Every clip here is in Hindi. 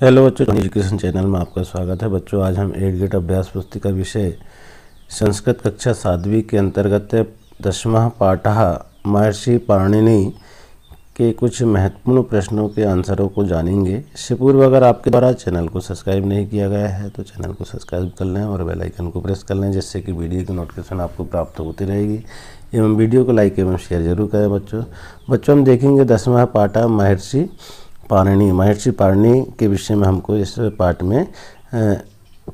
हेलो बच्चों एजुकेशन चैनल में आपका स्वागत है। बच्चों, आज हम एड गेट अभ्यास पुस्तिका विषय संस्कृत कक्षा सातवीं के अंतर्गत दसवा पाठ महर्षि पाणिनि के कुछ महत्वपूर्ण प्रश्नों के आंसरों को जानेंगे। इससे पूर्व अगर आपके द्वारा चैनल को सब्सक्राइब नहीं किया गया है तो चैनल को सब्सक्राइब कर लें और बेल आइकन को प्रेस कर लें, जिससे कि वीडियो की नोटिफिकेशन आपको प्राप्त होती रहेगी। एवं वीडियो को लाइक एवं शेयर ज़रूर करें बच्चों। बच्चों, हम देखेंगे दसवा पाठा महर्षि पाणिनि, महर्षि पाणिनि के विषय में हमको इस पाठ में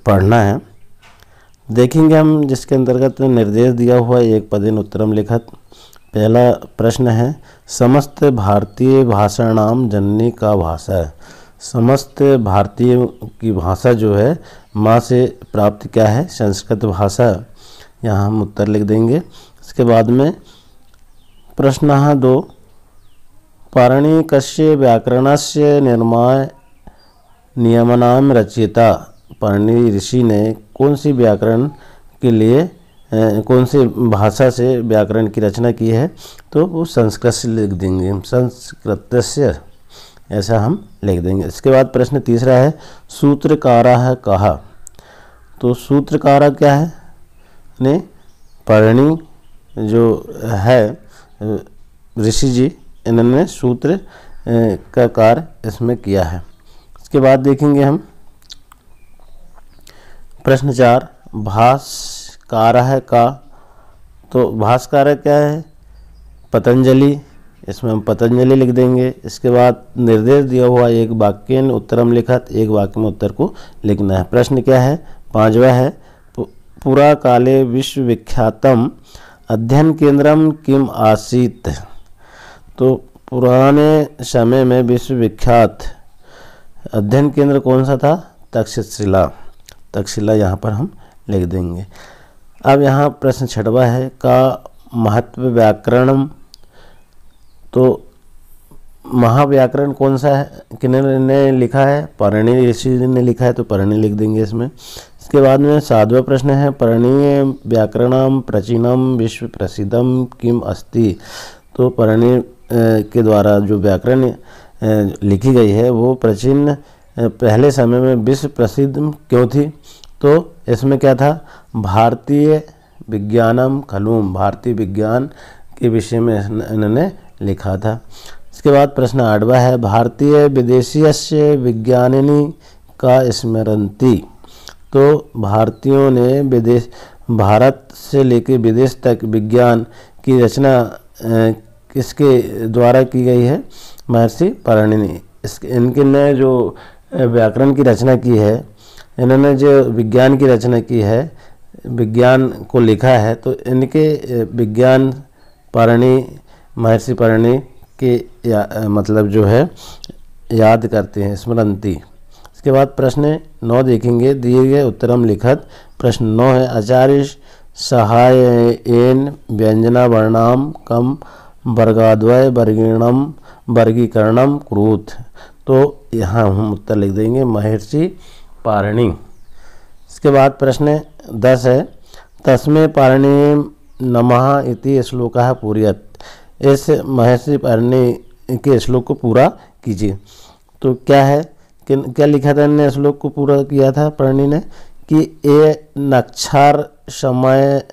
पढ़ना है। देखेंगे हम जिसके अंतर्गत निर्देश दिया हुआ एक पदिन उत्तरम लिखत, पहला प्रश्न है, समस्त भारतीय भाषाणाम जननी का भाषा है। समस्त भारतीय की भाषा जो है, माँ से प्राप्त क्या है? संस्कृत भाषा। यहाँ हम उत्तर लिख देंगे। इसके बाद में प्रश्न दो पारणिकस्य व्याकरणस्य निर्माण नियमनाम रचिता। पारणी ऋषि ने कौन सी व्याकरण के लिए कौन सी भाषा से व्याकरण की रचना की है तो वो संस्कृत से लिख देंगे संस्कृत से ऐसा हम लिख देंगे। इसके बाद प्रश्न तीसरा है, सूत्रकारा है कहा। तो सूत्रकारा क्या है? ने परणी जो है ऋषि जी इन्होंने सूत्र का कार्य इसमें किया है। इसके बाद देखेंगे हम। प्रश्न चार, भास्कार है का? तो भास्कार क्या है? पतंजलि। इसमें हम पतंजलि लिख देंगे। इसके बाद निर्देश दिया हुआ एक वाक्य उत्तरम लिखत, एक वाक्य में उत्तर को लिखना है। प्रश्न क्या है? पांचवा है पूरा काले विश्वविख्यातम अध्ययन केंद्रम किम आसीत? तो पुराने समय में विश्वविख्यात अध्ययन केंद्र कौन सा था? तक्षशिला। तक्षशिला यहाँ पर हम लिख देंगे। अब यहाँ प्रश्न छठवा है, का महत्व व्याकरण तो महाव्याकरण कौन सा है? किन्ने लिखा है? परणी ऋषि ने लिखा है तो परणी लिख देंगे इसमें। इसके बाद में साधवा प्रश्न है, परणीय व्याकरणम, प्राचीनम, विश्व प्रसिद्धम, किम अस्ति? तो परणी के द्वारा जो व्याकरण लिखी गई है, वो प्राचीन पहले समय में विश्व प्रसिद्ध क्यों थी? तो इसमें क्या था? भारतीय विज्ञानम खलूम भारतीय विज्ञान के विषय में इन्होंने लिखा था। इसके बाद प्रश्न आठवा है, भारतीय विदेशी से विज्ञानिनी का स्मरणती तो भारतीयों ने विदेश, भारत से लेकर विदेश तक विज्ञान की रचना किसके द्वारा की गई है? महर्षि पारणिनि इस इनके ने जो व्याकरण की रचना की है इन्होंने जो विज्ञान की रचना की है विज्ञान को लिखा है तो इनके विज्ञान पारणी महर्षि पारणी के या, मतलब जो है याद करते हैं स्मरणती इसके बाद प्रश्न नौ देखेंगे। दिए गए उत्तरम लिखत प्रश्न नौ है आचार्य सहाय एन व्यंजना वर्णाम कम वर्गाद्वय वर्गीणम वर्गीकरणम क्रूथ तो यहाँ हम उत्तर लिख देंगे महर्षि पारणी। इसके बाद प्रश्न दस है। तस्में पारणी नमः इति श्लोक है पूरियत। इस महर्षि पारणी के श्लोक को पूरा कीजिए। तो क्या है? कि क्या लिखा था इन्होंने श्लोक को पूरा किया था पारणी ने? कि ए नक्षार समय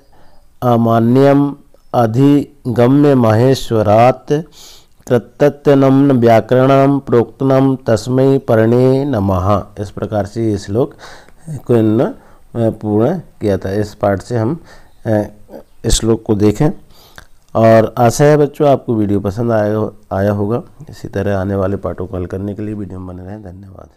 अमान्यम अधिगम्य महेश्वरात कृतत्यनम व्याकरण प्रोक्तनम तस्मय परणे नमः। इस प्रकार से ये श्लोक को पूर्ण किया था। इस पाठ से हम इस श्लोक को देखें। और आशा है बच्चों, आपको वीडियो पसंद आया आया होगा। इसी तरह आने वाले पाठों को हल करने के लिए वीडियो में बने रहें। धन्यवाद।